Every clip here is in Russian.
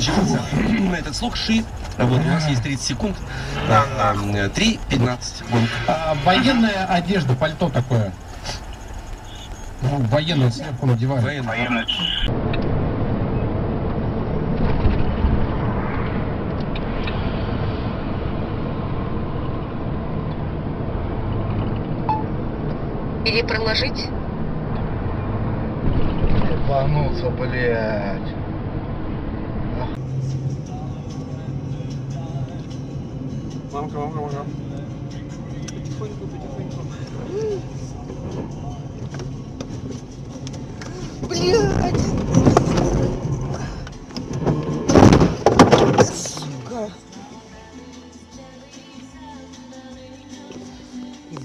начинается этот слух ши. Вот, у нас есть 30 секунд. 3.15. Гонг. А, военная одежда, пальто такое. Ну, военную сверху надевают. Военный. Или проложить? Ебануться, блядь. Мамка, мамка, мамка.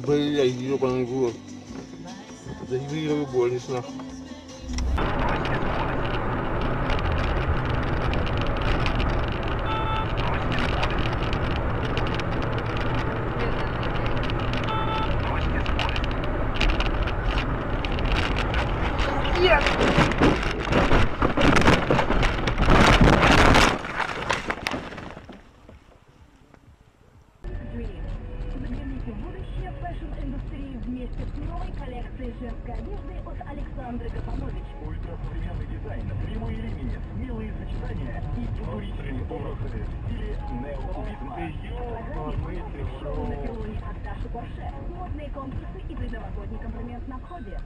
Блядь, ебаный в рот. Заебали больниц нахуй. Новой коллекцией женской одежды от Александры Гапанович. Ультрасовременный дизайн, прямые линии, смелые сочетания и футуристичные образы в стиле неокубизм. на перроне от Даши Порше. Модные конкурсы и предновогодний комплимент на входе.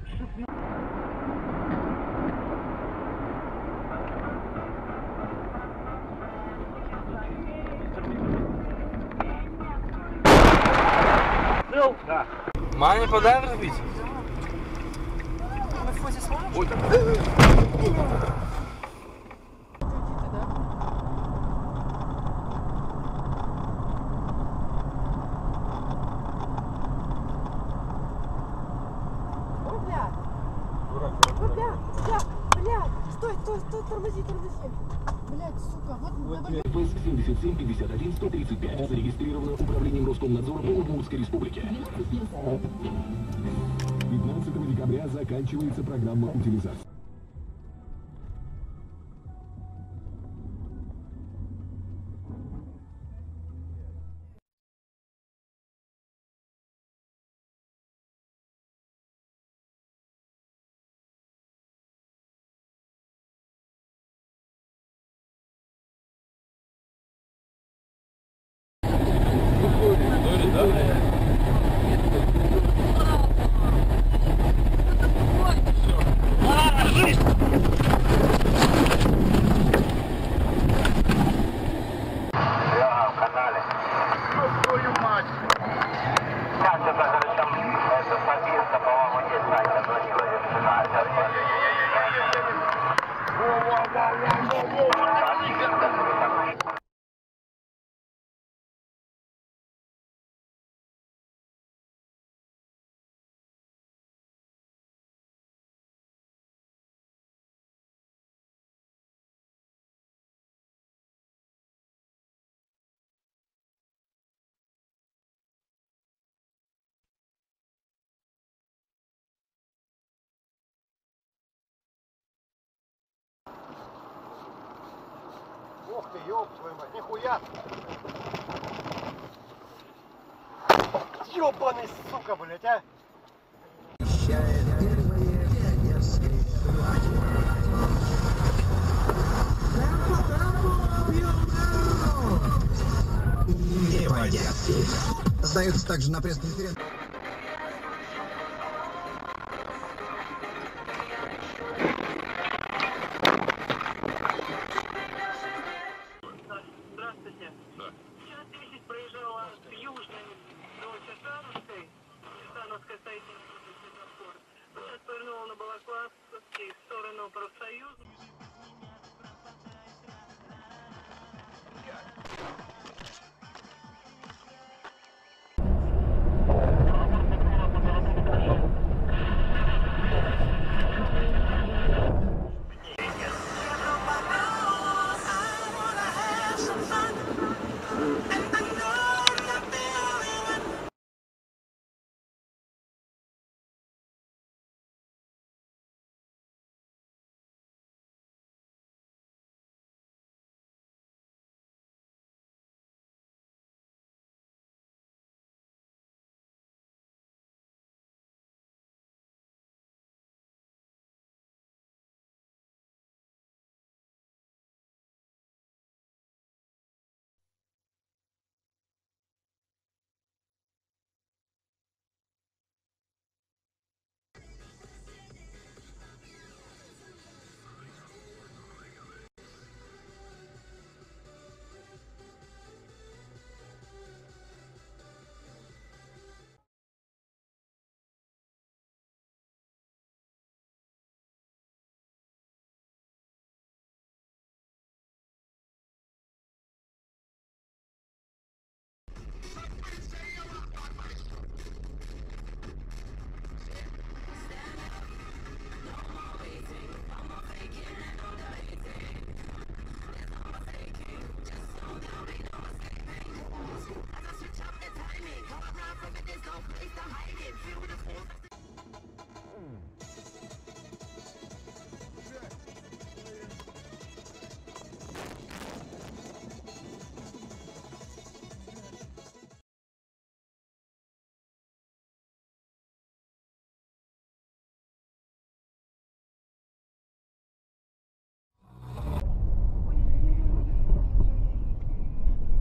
Маме подарок бить? Ой, блядь. Ой, блядь, блядь, блядь. Стой, стой, стой, тормози, тормози. Блядь, сука, вот, вот ПС 7751 135 зарегистрировано Управлением Роскомнадзора по Удмуртской Республике. 15 декабря заканчивается программа утилизации. Ёб твою мать, нихуя! Ёбаный, сука, блядь, а! Сдается также на пресс-конференции.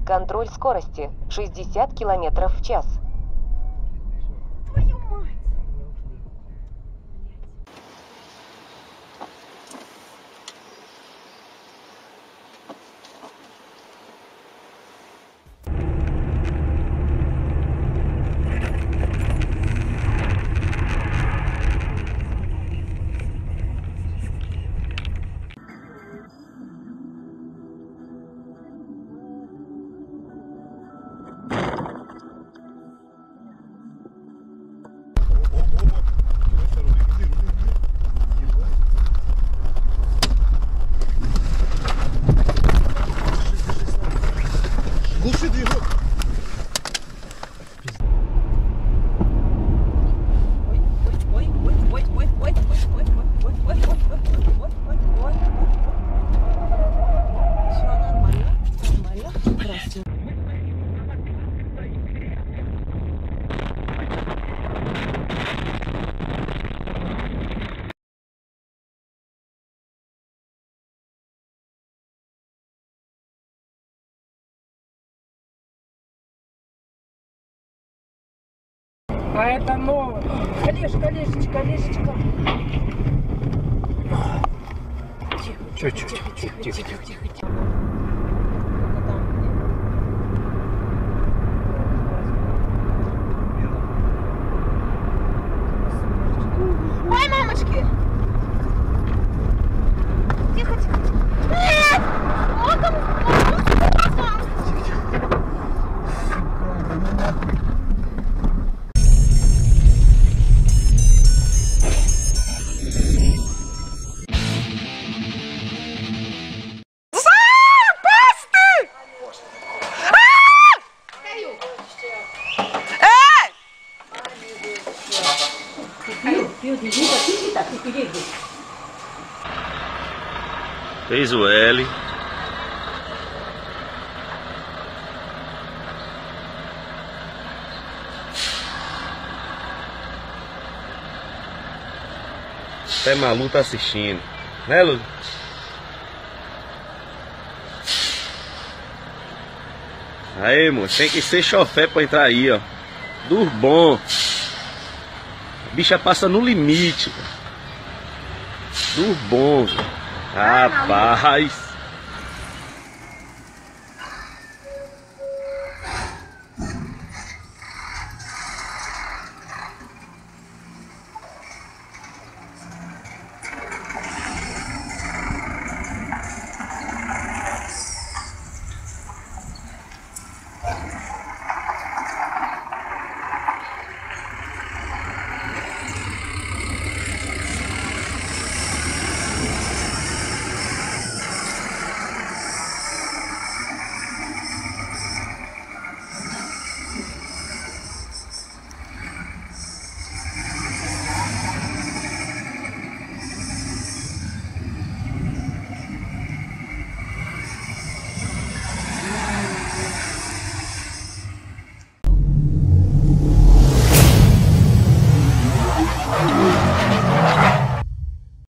Контроль скорости 60 км в час. А это новое. Олежка, Олежечка, Олежечка. Чё, чё, тихо, тихо, тихо, тихо, тихо. Ой, мамочки! Тихо, тихо, тихо. Нет! Вот он, вот он, Fez o L. Até Malu tá assistindo. Né, Lu? Aí, moço, tem que ser chofé pra entrar aí, ó. Dos bom. A bicha passa no limite. Dos bom. Rapaz.